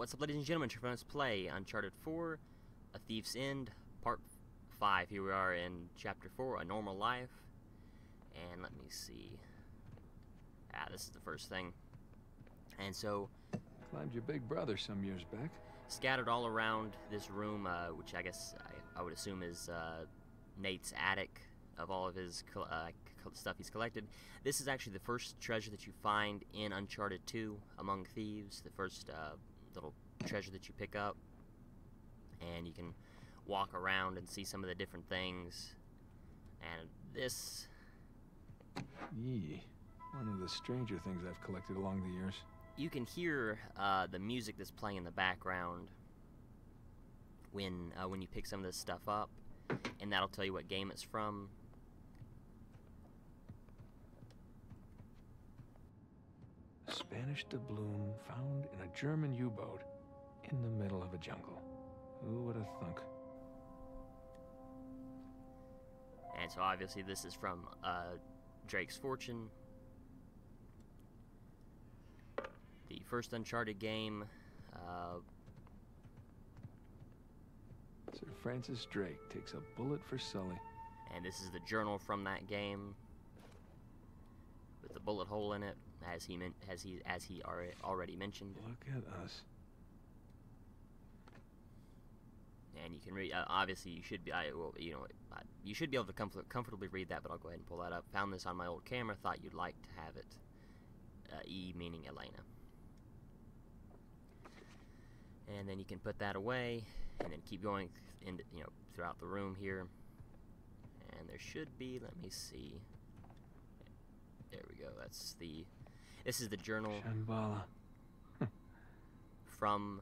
What's up, ladies and gentlemen? Trevor Let's Play Uncharted 4, A Thief's End, Part 5. Here we are in Chapter 4, A Normal Life. And let me see. Ah, this is the first thing. And so, Climbed your big brother some years back. scattered all around this room, uh, which I guess I, I would assume is uh, Nate's attic of all of his uh, stuff he's collected. This is actually the first treasure that you find in Uncharted 2 among thieves. The first uh, little treasure that you pick up, and you can walk around and see some of the different things. And this, Yee. One of the stranger things I've collected along the years. you can hear uh, the music that's playing in the background when uh, when you pick some of this stuff up, and that'll tell you what game it's from. Spanish doubloon found in a German U-boat in the middle of a jungle. Who would have thunk? And so obviously this is from uh, Drake's Fortune. The first Uncharted game. Uh, Sir Francis Drake takes a bullet for Sully. and this is the journal from that game with the bullet hole in it, as he meant, as he as he already already mentioned. Look at us. And you can read. Uh, obviously, you should be. I, well, you know, I, you should be able to comfort, comfortably read that. But I'll go ahead and pull that up. Found this on my old camera. Thought you'd like to have it. Uh, e meaning Elena. And then you can put that away, and then keep going in, you know, throughout the room here. And there should be. Let me see. There we go. That's the. This is the journal Shambhala. from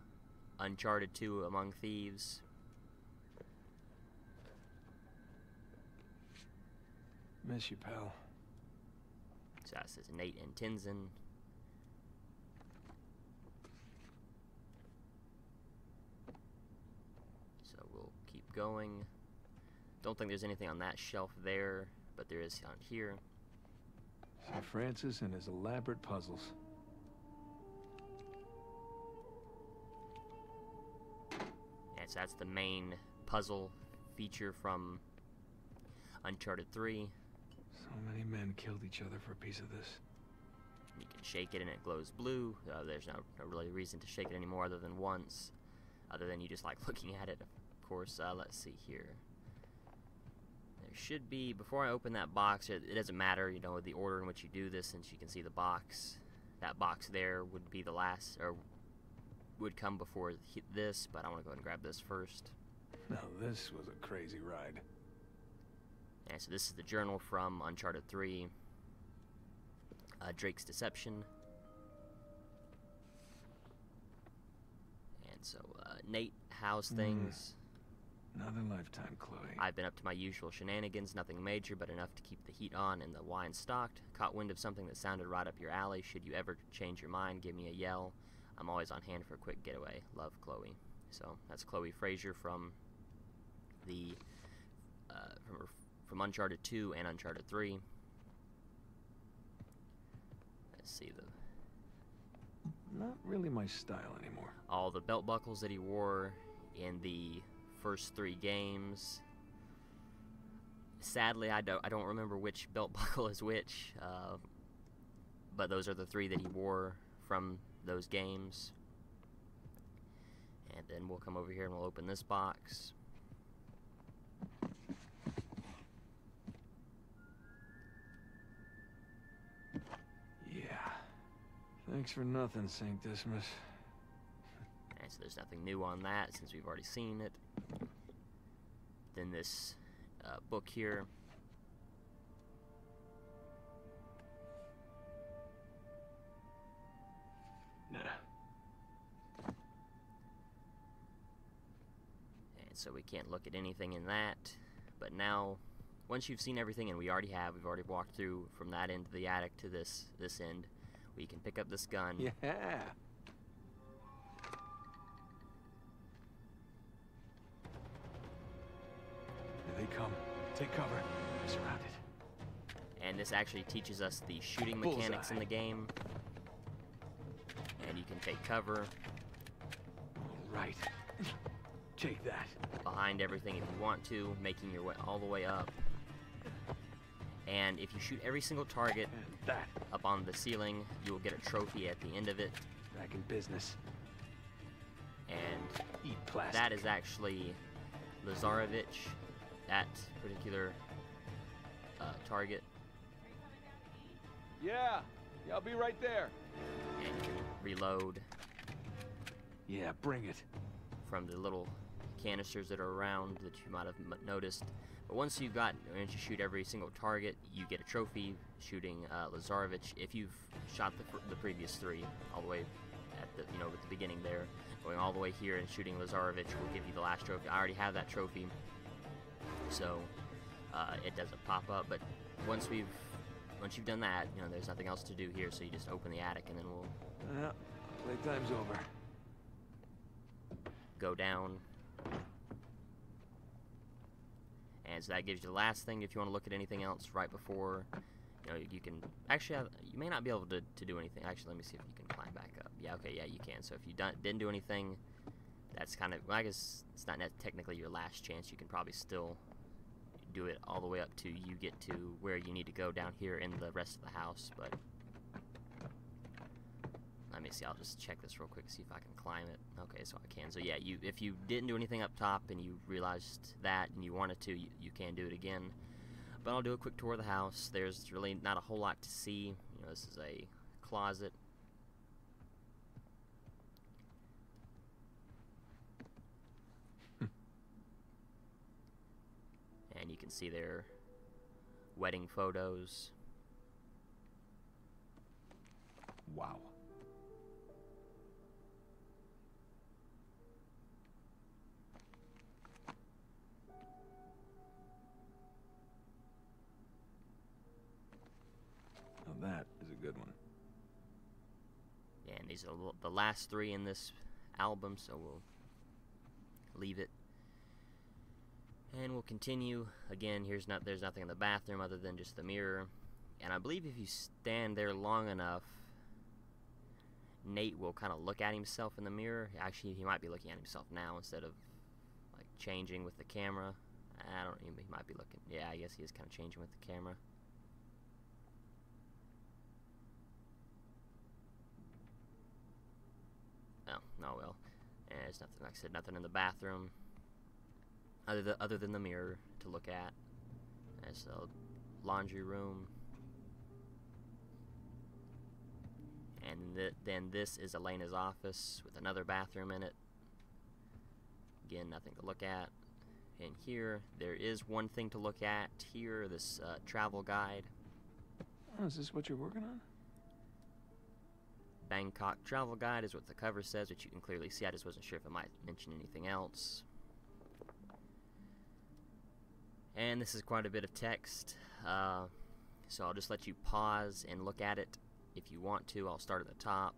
Uncharted 2 Among Thieves. Miss you, pal. So that says Nate and Tenzin. So we'll keep going. Don't think there's anything on that shelf there, but there is on here. Sir Francis and his elaborate puzzles. And so that's the main puzzle feature from Uncharted 3. So many men killed each other for a piece of this. You can shake it and it glows blue. Uh, there's no, no really reason to shake it anymore other than once. Other than you just like looking at it, of course. Uh, let's see here. There should be, before I open that box, it, it doesn't matter, you know, the order in which you do this, since you can see the box. That box there would be the last, or would come before this, but I want to go ahead and grab this first. Now this was a crazy ride. And so this is the journal from Uncharted 3, uh, Drake's Deception. And so uh, Nate, how's things? Another lifetime, Chloe. I've been up to my usual shenanigans, nothing major, but enough to keep the heat on and the wine stocked. Caught wind of something that sounded right up your alley. Should you ever change your mind, give me a yell. I'm always on hand for a quick getaway. Love, Chloe. So that's Chloe Frazer from the uh, from, from Uncharted 2 and Uncharted 3. Let's see the Not really my style anymore. all the belt buckles that he wore in the first three games. Sadly, I don't I don't remember which belt buckle is which, uh, but those are the three that he wore from those games. And then we'll come over here and we'll open this box. Yeah. Thanks for nothing, St. Dismas. So there's nothing new on that since we've already seen it. Then this uh, book here. Nah. and so we can't look at anything in that. But now, once you've seen everything, and we already have, we've already walked through from that end of the attic to this this end. We can pick up this gun. Yeah. They come. Take cover. Surrounded. And this actually teaches us the shooting Bullseye. mechanics in the game. And you can take cover. right. Take that. behind everything if you want to, making your way all the way up. And if you shoot every single target that. up on the ceiling, you will get a trophy at the end of it. Back in business. And Eat that is actually Lazarevich, that particular uh, target. Yeah, yeah, I'll be right there. And you can reload Yeah, bring it. from the little canisters that are around that you might have noticed. But once you've got, once you shoot every single target, you get a trophy shooting uh, Lazarevich. If you've shot the, the previous three all the way at the, you know, at the beginning there, going all the way here and shooting Lazarevich will give you the last trophy. I already have that trophy, so uh, it doesn't pop up. But once we've, once you've done that, you know, there's nothing else to do here. So you just open the attic and then we'll Well, playtime's over. go down. And so that gives you the last thing if you want to look at anything else right before. You know, you can actually you may not be able to, to do anything. Actually, let me see if you can climb back up. Yeah, okay, yeah, you can. So if you done, didn't do anything, that's kind of, well, I guess it's not technically your last chance. You can probably still do it all the way up to you get to where you need to go down here in the rest of the house. But let me see. I'll just check this real quick, see if I can climb it. Okay, so I can. So yeah, you if you didn't do anything up top and you realized that and you wanted to, you, you can do it again. But I'll do a quick tour of the house. There's really not a whole lot to see. You know, this is a closet. and you can see their wedding photos. Wow. Now that is a good one. Yeah, and these are the- the last three in this album, so we'll leave it. And we'll continue. Again, here's not there's nothing in the bathroom other than just the mirror. And I believe if you stand there long enough, Nate will kind of look at himself in the mirror. Actually, he might be looking at himself now instead of like changing with the camera. I don't. He might be looking. Yeah, I guess he is kind of changing with the camera. Oh, no, well. And there's nothing, like I said, nothing in the bathroom other than, other than the mirror to look at. There's a laundry room. And th- then this is Elena's office with another bathroom in it. Again, nothing to look at. And here, there is one thing to look at here this uh, travel guide. Oh, is this what you're working on? Bangkok Travel Guide is what the cover says, which you can clearly see. I just wasn't sure if it might mention anything else. And this is quite a bit of text, uh, so I'll just let you pause and look at it if you want to. I'll start at the top.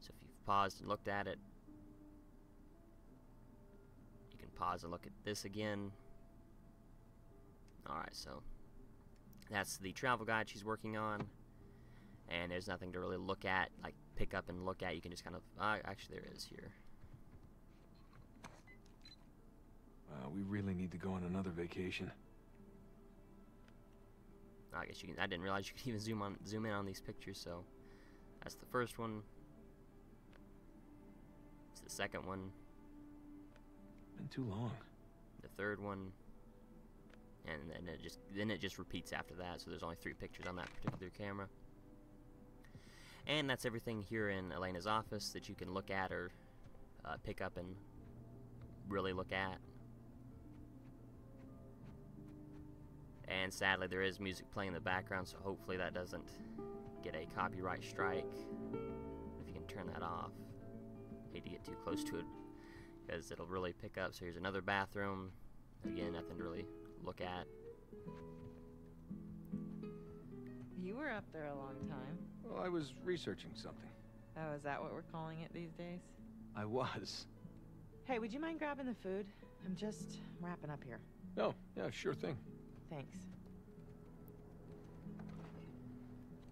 So if you've paused and looked at it, you can pause and look at this again. Alright, so that's the travel guide she's working on and there's nothing to really look at, like pick up and look at. You can just kind of, uh, actually, there is here. Uh, we really need to go on another vacation. I guess you can. I didn't realize you could even zoom on, zoom in on these pictures. So that's the first one. It's the second one, Been too long. the third one, and then it just then it just repeats after that. So there's only three pictures on that particular camera. And that's everything here in Elena's office that you can look at or uh, pick up and really look at. And sadly, there is music playing in the background, so hopefully that doesn't get a copyright strike. If you can turn that off. Hate to get too close to it because it'll really pick up. So here's another bathroom. Again, nothing to really look at. You were up there a long time. Well, I was researching something. Oh, is that what we're calling it these days? I was. Hey, would you mind grabbing the food? I'm just wrapping up here. No, yeah, sure thing. Thanks.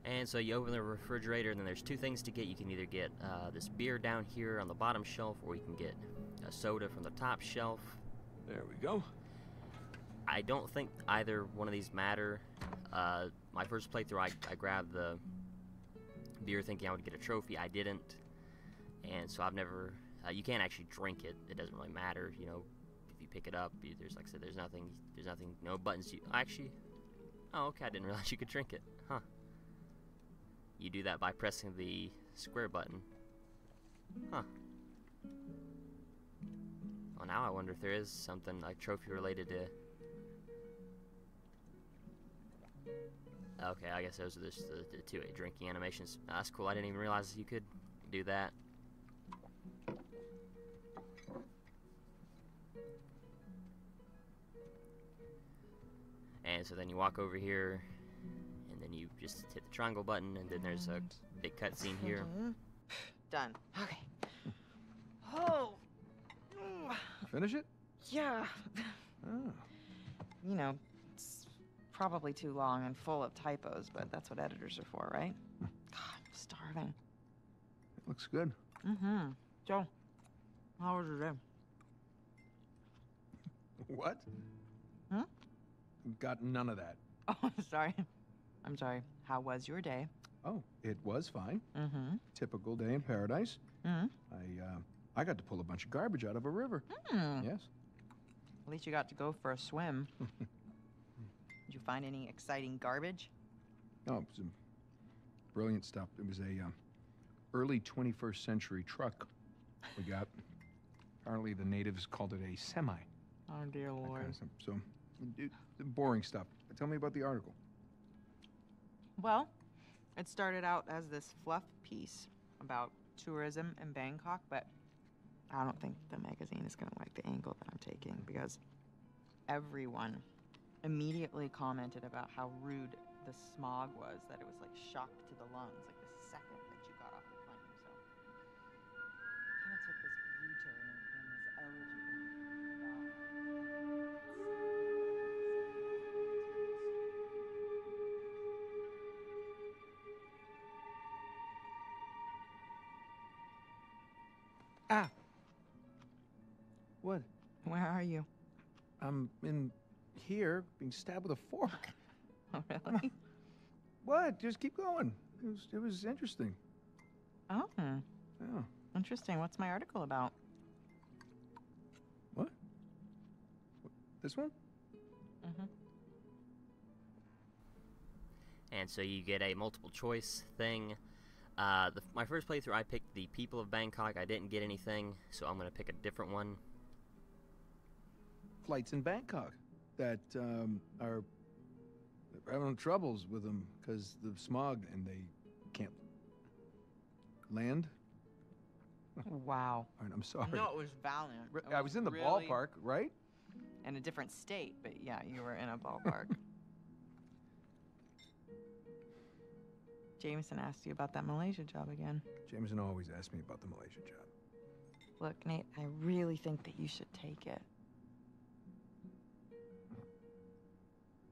And so you open the refrigerator, and then there's two things to get. You can either get uh, this beer down here on the bottom shelf, or you can get a soda from the top shelf. There we go. I don't think either one of these matter. Uh, my first playthrough, I, I grabbed the beer thinking I would get a trophy. I didn't, and so I've never. Uh, you can't actually drink it. It doesn't really matter, you know. Pick it up, there's like I said, there's nothing. There's nothing. No buttons. You actually. Oh, okay. I didn't realize you could drink it. Huh. You do that by pressing the square button. Huh. Well, now I wonder if there is something like trophy related to Okay, I guess those are just the, the two drinking animations. That's cool. I didn't even realize you could do that. And so then you walk over here, and then you just hit the triangle button, and then there's a big cutscene here. Mhm. Done. Okay. Oh. Finish it? Yeah. Oh. You know, it's probably too long and full of typos, but that's what editors are for, right? God, I'm starving. It looks good. Mm-hmm. Joe, how was your day? What? Hmm? Got none of that. Oh, sorry. I'm sorry. How was your day? Oh, it was fine. Mm-hmm. Typical day in paradise. Mm-hmm. I uh, I got to pull a bunch of garbage out of a river. Hmm. Yes. At least you got to go for a swim. Did you find any exciting garbage? Oh, it was some brilliant stuff. It was a um, early 21st century truck we got. Apparently, the natives called it a semi. Oh dear lord. kind of. So, boring stuff. Tell me about the article. Well, it started out as this fluff piece about tourism in Bangkok, but I don't think the magazine is going to like the angle that I'm taking because everyone immediately commented about how rude the smog was, that it was like shock to the lungs, like are you? I'm in here being stabbed with a fork. Oh, really? What? Just keep going. It was, it was interesting. Oh, Yeah. interesting. What's my article about? What? This one? Mm-hmm. and so you get a multiple choice thing. Uh, the, my first playthrough, I picked the people of Bangkok. I didn't get anything, so I'm gonna pick a different one. Flights in Bangkok that um, are having troubles with them because the smog and they can't land. Wow. All right, I'm sorry. No, it was Valiant. Re- It I was in the really ballpark, right? In a different state, but yeah, you were in a ballpark. Jameson asked you about that Malaysia job again. Jameson always asks me about the Malaysia job. Look, Nate, I really think that you should take it.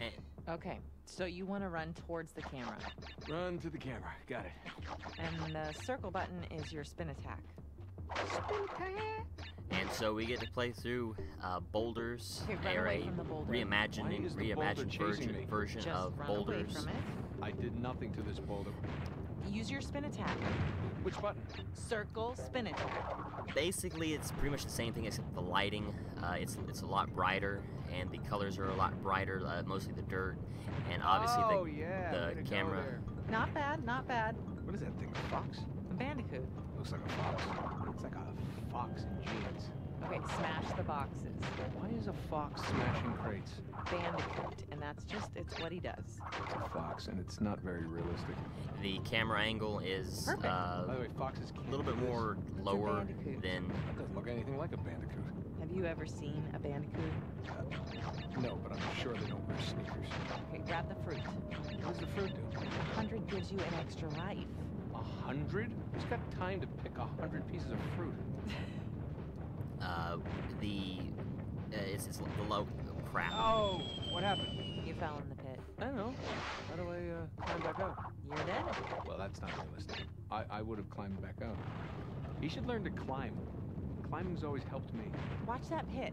And Okay, so you want to run towards the camera. Run to the camera. Got it. And the circle button is your spin attack. and so we get to play through uh, boulders. Okay, run away from the boulder. reimagining, Why boulder reimagined version version of boulders. from it. I did nothing to this boulder. Use your spin attack. Which button? Circle spin attack. Basically, it's pretty much the same thing except the lighting. Uh, it's it's a lot brighter, and the colors are a lot brighter. Uh, mostly the dirt, and obviously oh, the yeah. the way camera- Not bad, not bad. What is that thing? A fox? A bandicoot. Looks like a fox. It's like a fox in jeans. Okay, smash the boxes. Why is a fox smashing crates? Bandicoot, and that's just, it's what he does. It's a fox, and it's not very realistic. the camera angle is Perfect. uh, By the way, foxes a little bit do this. more lower than That doesn't look anything like a bandicoot. Have you ever seen a bandicoot? No, but I'm sure they don't wear sneakers. Okay, grab the fruit. What does the fruit do? A hundred gives you an extra life. A hundred? Who's got time to pick a hundred pieces of fruit? uh, the uh, it's, it's the low crap. Oh, what happened? You fell in the pit. I don't know. How do I uh, climb back out? You're dead. Well, that's not realistic. I, I would have climbed back out. He should learn to climb. Climbing's always helped me. Watch that pit.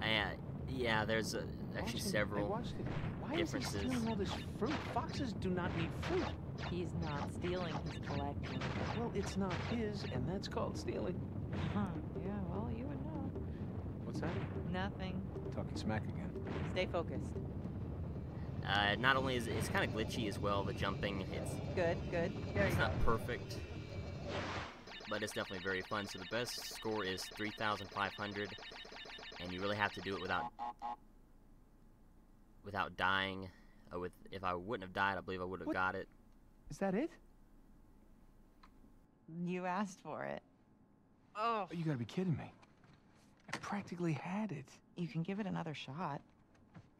Uh, yeah, there's uh, actually Watched him- I several. watched it. Why is he stealing all this fruit? Foxes do not need fruit. He's not stealing, he's collecting. Well, it's not his, and that's called stealing. Huh. Yeah, well, you would know. What's that? Nothing. Talking smack again. Stay focused. Uh, not only is it, it's kind of glitchy as well. The jumping, it's Good, good. There you it's go. not perfect, but it's definitely very fun. So the best score is 3,500, and you really have to do it without without dying. Uh, with if I wouldn't have died, I believe I would have What? got it. Is that it? You asked for it. Oh. You gotta be kidding me. I practically had it. You can give it another shot.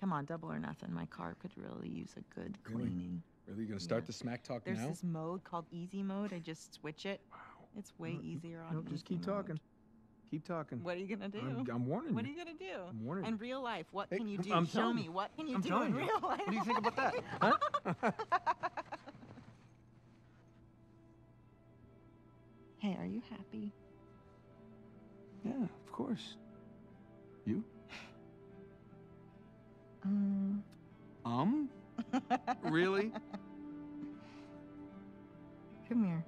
Come on, double or nothing. My car could really use a good Really? cleaning. Really? You gonna start Yeah. the smack talk There's this mode called easy mode. I just switch it. Wow. It's way No, easier on No, just keep mode. talking. Keep talking. What are you gonna do? I'm, I'm warning what are you. you gonna do? I'm warning you. In real life, what Hey, can you do? I'm Show me. you. What can you I'm do in you. real life? What do you think about that? Huh? hey, are you happy? Yeah, of course. You? Um. Um? really? Come here.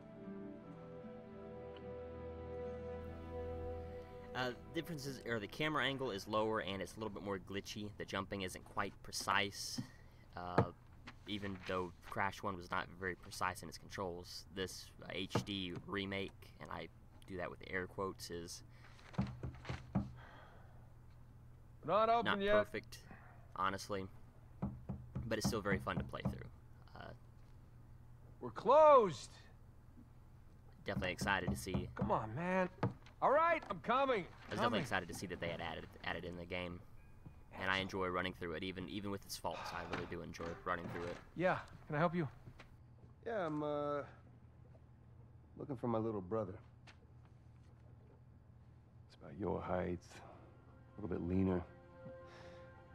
Uh, differences are the camera angle is lower and it's a little bit more glitchy. The jumping isn't quite precise. Uh, even though Crash 1 was not very precise in its controls, this uh, HD remake, and I do that with air quotes, is Not open not yet. perfect, honestly. But it's still very fun to play through. Uh, We're closed. definitely excited to see. Come on, man. All right, I'm coming. I was definitely excited to see that they had added added in the game, and I enjoy running through it, even even with its faults. I really do enjoy running through it. Yeah. Can I help you? Yeah, I'm uh looking for my little brother. It's about your height, a little bit leaner,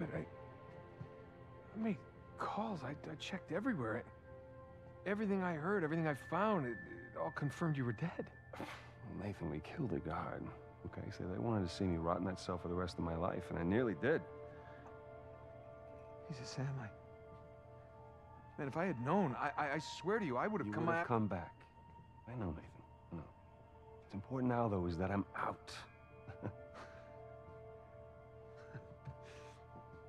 Yeah, but I. I made calls. I, I checked everywhere. everything I heard, everything I found, it, it all confirmed you were dead. Well, Nathan, we killed a guard. Okay, so they wanted to see me rot in that cell for the rest of my life, and I nearly did. Jesus, Sam, I. Man, if I had known, I, I, I swear to you, I would have You come would have come back. I know, Nathan. I know. What's important now, though, is that I'm out.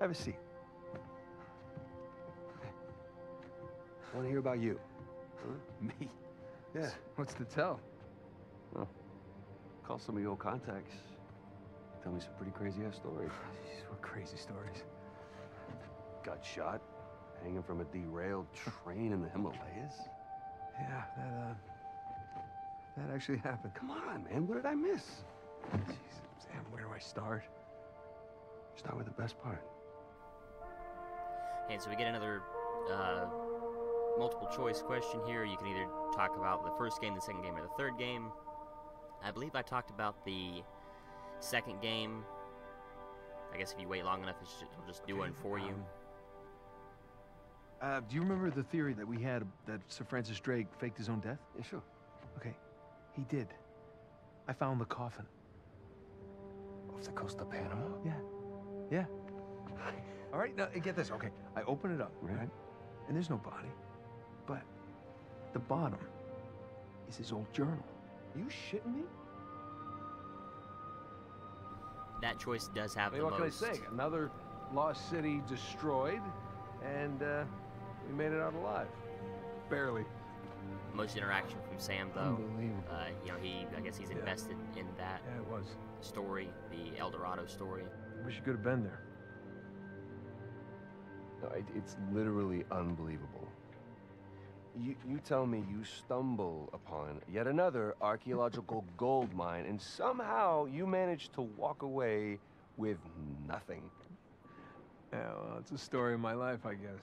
Have a seat. I want to hear about you. Huh? Me? Yeah. What's to tell? Call some of your old contacts. Tell me some pretty crazy ass stories. Jeez, what crazy stories. Got shot, hanging from a derailed train in the Himalayas. Yeah, that, uh. That actually happened. Come on, man. What did I miss? Jeez, Sam, where do I start? Start with the best part. And so we get another uh, multiple choice question here. You can either talk about the first game, the second game, or the third game. I believe I talked about the second game. I guess if you wait long enough, it's just, it'll just do one for you. um, Uh, do you remember the theory that we had that Sir Francis Drake faked his own death? Yeah, sure. Okay, he did. I found the coffin. Off the coast of Panama? Yeah, yeah. All right, now get this. Okay, I open it up, Right. right? And there's no body, but the bottom is his old journal. Are you shitting me? That choice does have I mean, the what most. can I say? Another lost city destroyed, and uh, we made it out alive. Barely. Most interaction from Sam, though. Unbelievable. Uh, you know, he I guess he's Yeah. invested in that Yeah, it was. story, the El Dorado story. Wish you could have been there. No, it, it's literally unbelievable. You, you tell me you stumble upon yet another archaeological gold mine, and somehow you manage to walk away with nothing. Yeah, well, it's a story of my life, I guess.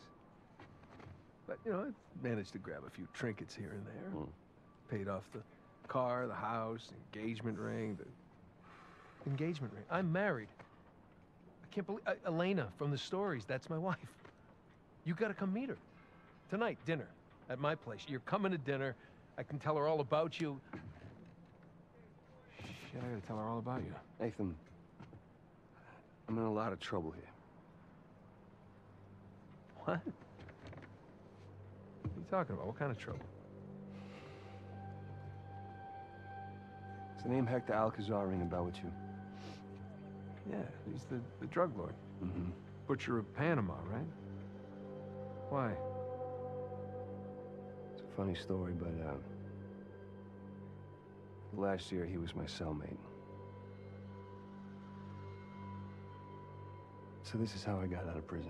But, you know, I managed to grab a few trinkets here and there. Hmm. Paid off the car, the house, engagement ring, the engagement ring. I'm married. I can't believe uh, Elena from the stories. That's my wife. You got to come meet her tonight, dinner at my place. You're coming to dinner. I can tell her all about you. Shit, I got to tell her all about you. Nathan, I'm in a lot of trouble here. What? What are you talking about? What kind of trouble? Does the name Hector Alcazar ring a bell with you? Yeah, he's the, the drug lord. Mm-hmm. Butcher of Panama, right? Why? It's a funny story, but uh, last year he was my cellmate. So this is how I got out of prison.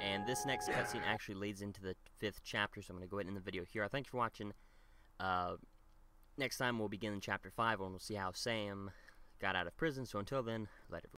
And this next cutscene actually leads into the fifth chapter, so I'm going to go ahead and end the video here. I thank you for watching. Uh, next time we'll begin in chapter 5, and we'll see how Sam got out of prison. So until then, later.